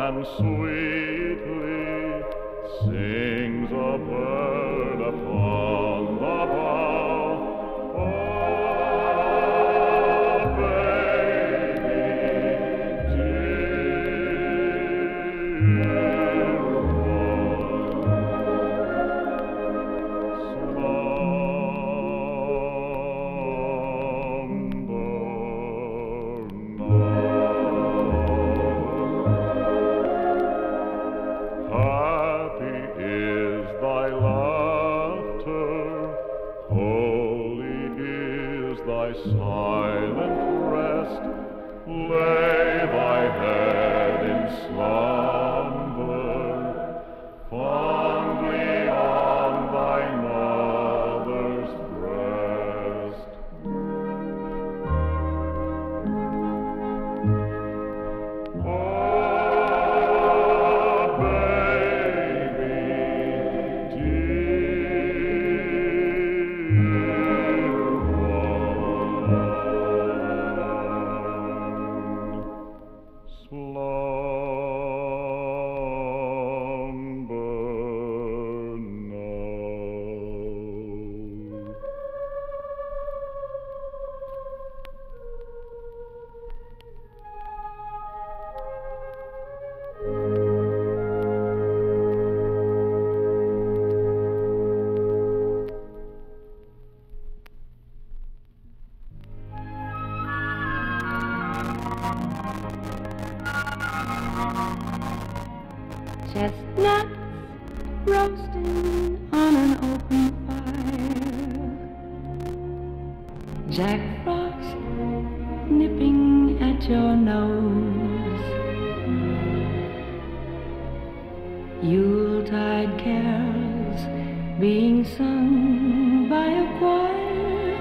and sweetly sings a bird upon by a choir.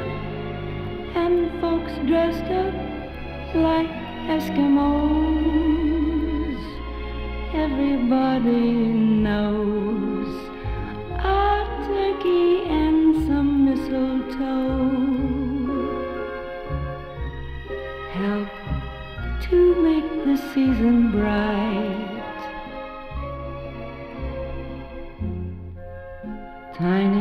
And folks dressed up like Eskimos. Everybody knows a turkey and some mistletoe help to make the season bright. Tiny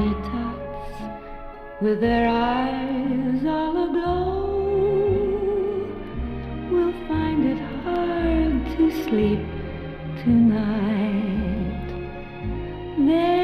with their eyes all aglow will find it hard to sleep tonight. They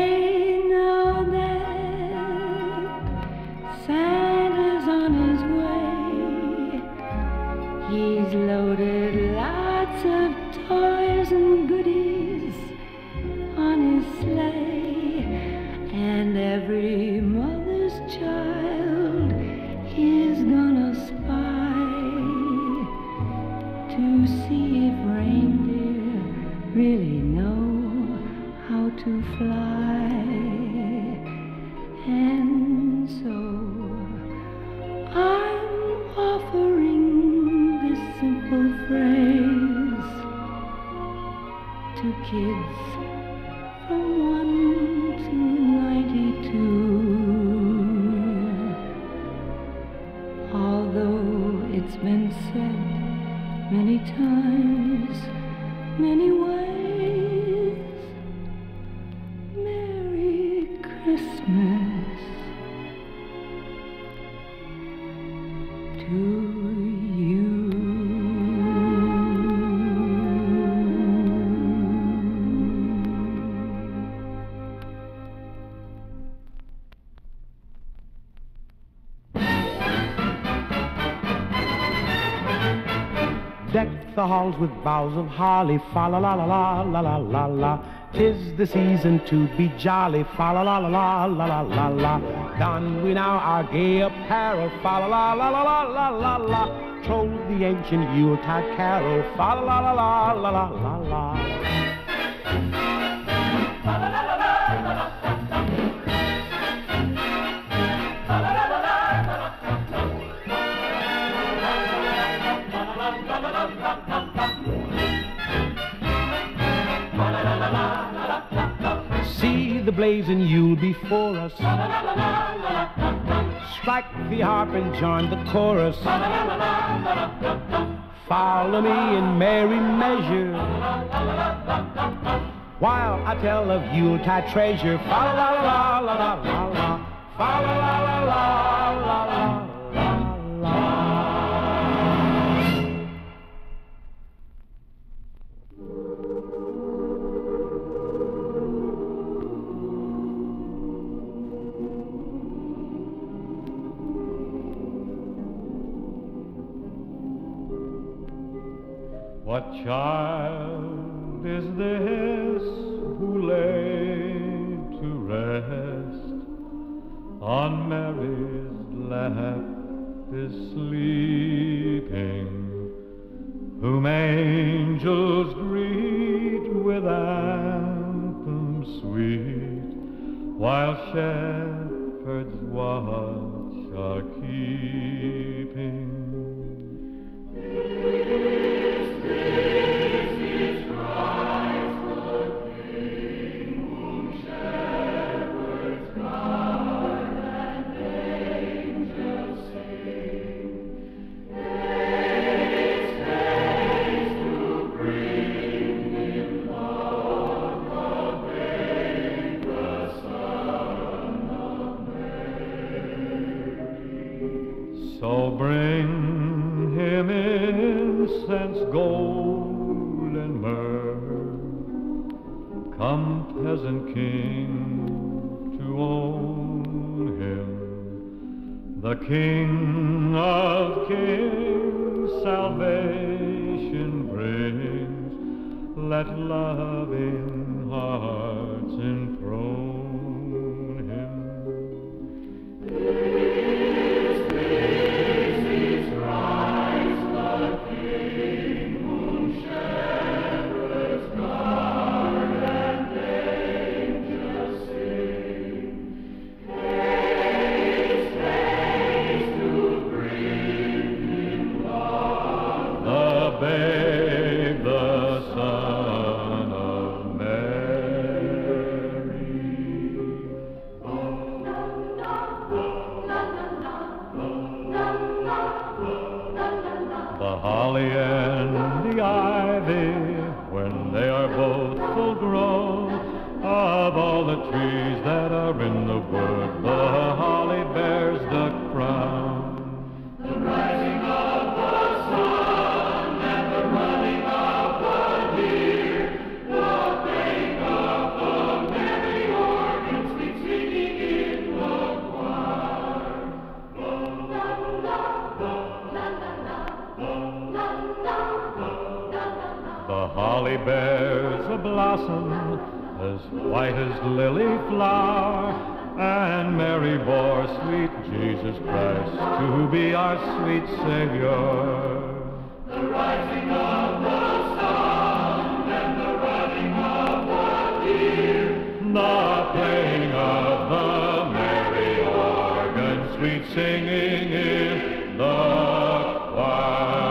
Deck the halls with boughs of holly, fa la la la la la la la la. Tis the season to be jolly, fa la la la la la la la la. Don we now our gay apparel, fa la la la la la la la la. Troll the ancient Yuletide carol, fa la la la la la la la la. Blazing Yule before us. Strike the harp and join the chorus. Follow me in merry measure. While I tell of Yuletide treasure. Fa la la la la la la la la la la la la la child is this who lay to rest on Mary's lap is sleeping, So bring him incense, gold, and myrrh. Come, peasant king, to own him. The King of kings salvation brings. Let loving hearts enthrone holly and the ivy, when they are both full grown, of all the trees that are in the wood, blossom as white as lily flower, and Mary bore sweet Jesus Christ to be our sweet Savior. The rising of the sun and the running of the deer, the playing of the merry organ, sweet singing in the choir.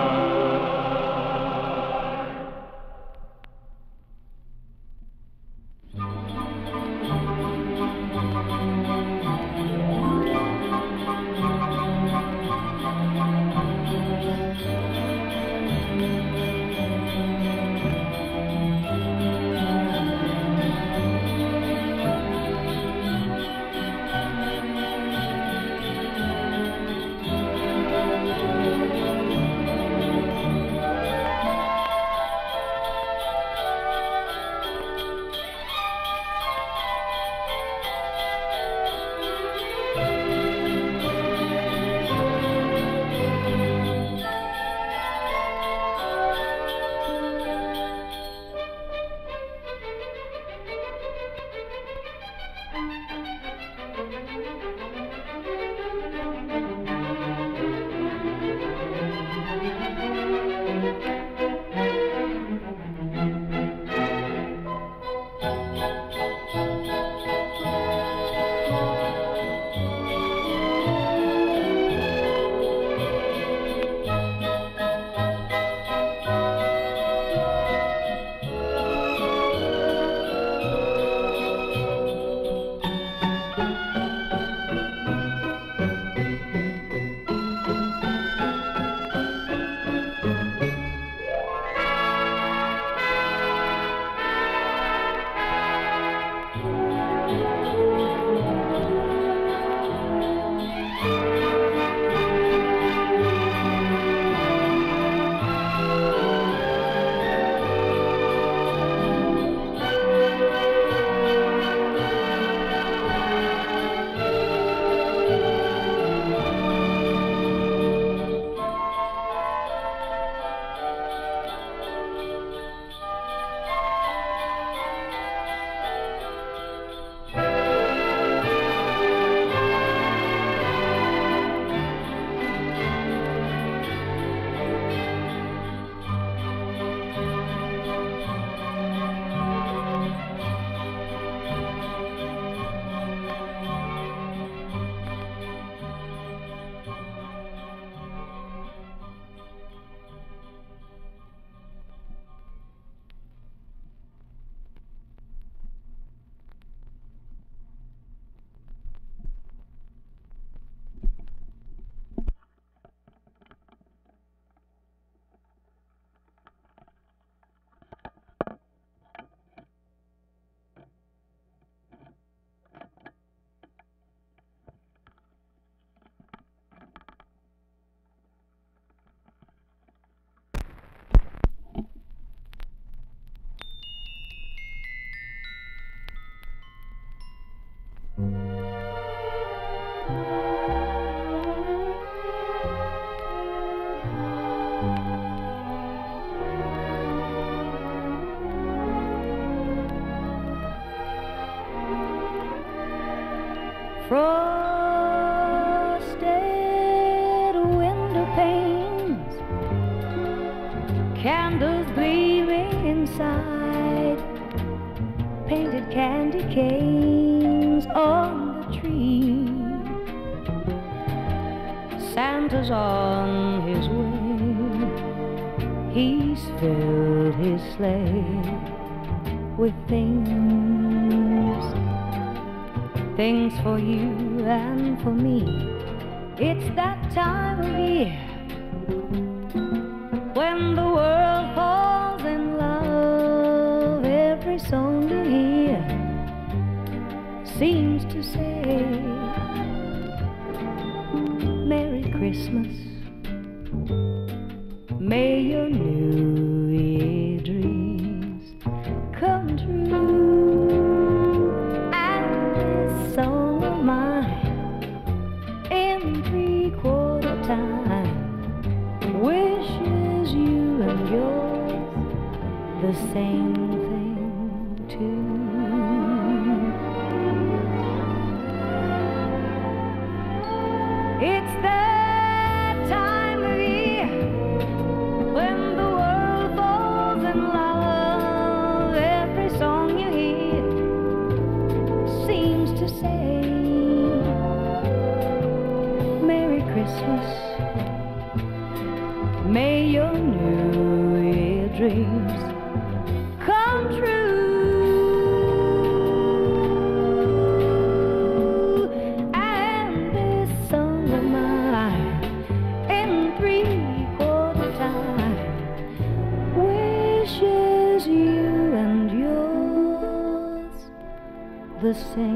time of year when the world falls in love. Every song you hear seems to say, Merry Christmas. May your new same. the same.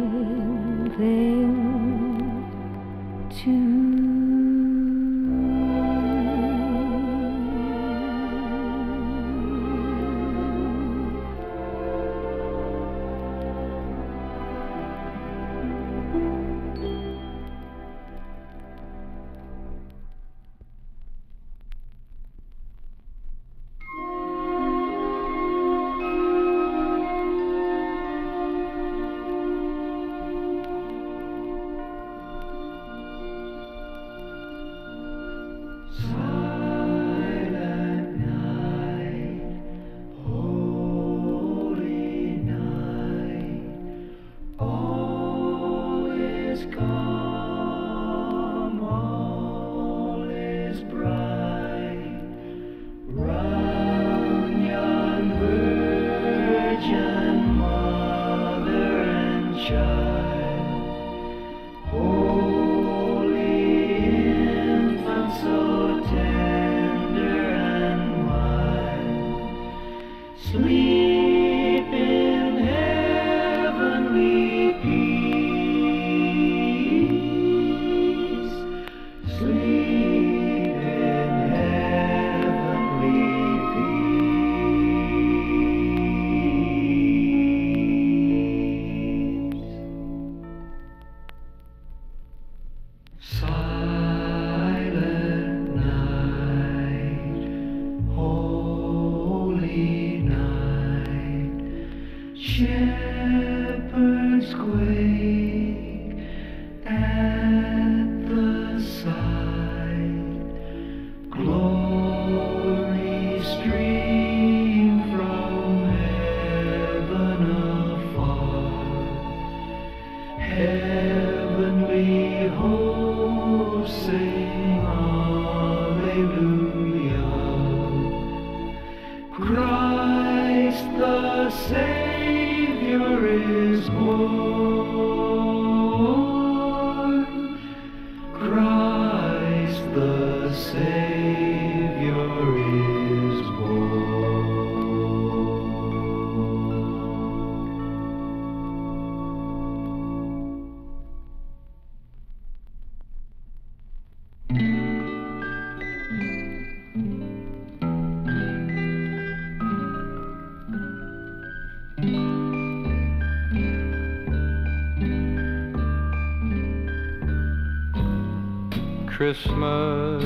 Christmas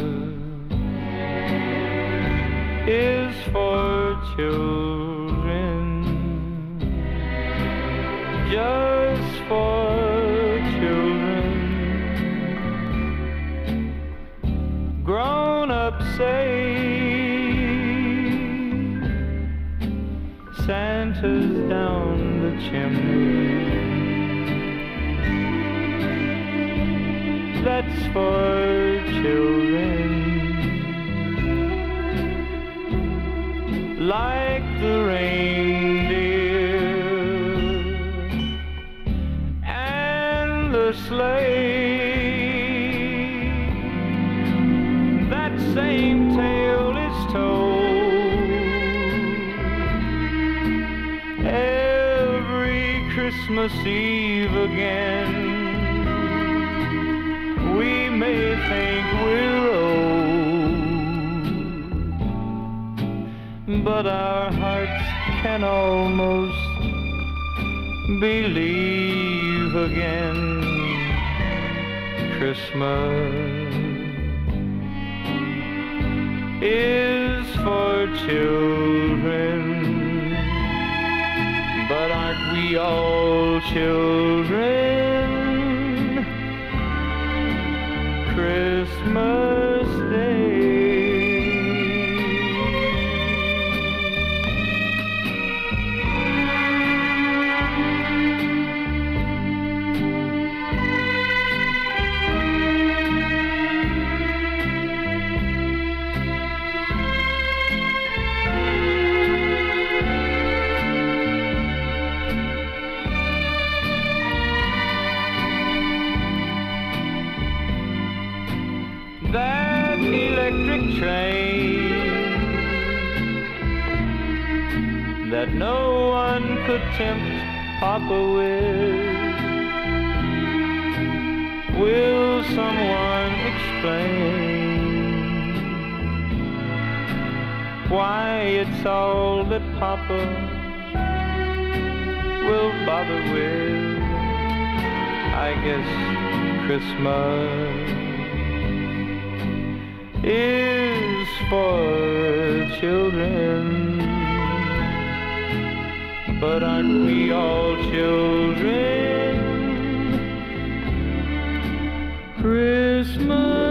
is for children, just for children. Grown up say Santa's down the chimney. Christmas Eve again we may think we're old, but our hearts can almost believe again. Christmas is for children, we all children? Christmas tempt Papa with. Will someone explain why it's all that Papa will bother with? I guess Christmas is for children. But aren't we all children? Christmas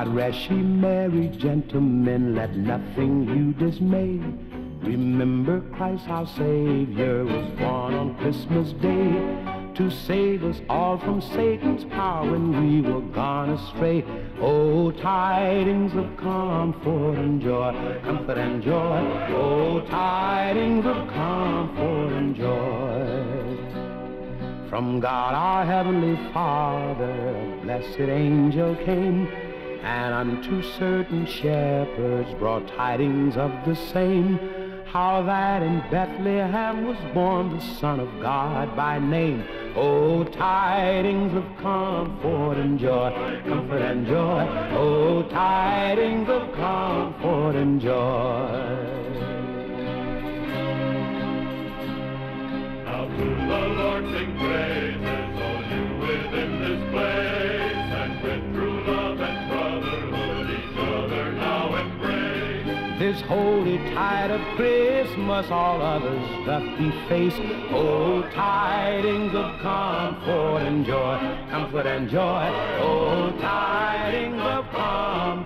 God rest ye merry gentlemen, let nothing you dismay. Remember Christ our Savior was born on Christmas Day to save us all from Satan's power when we were gone astray. Oh, tidings of comfort and joy, comfort and joy. Oh, tidings of comfort and joy. From God our heavenly Father, a blessed angel came, and unto certain shepherds brought tidings of the same, how that in Bethlehem was born the Son of God by name. Oh, tidings of comfort and joy, comfort and joy. Oh, tidings of comfort and joy. Now to the Lord sing praises, holy tide of Christmas, all others that we face. Old tidings of comfort and joy, comfort and joy. Old tidings of comfort.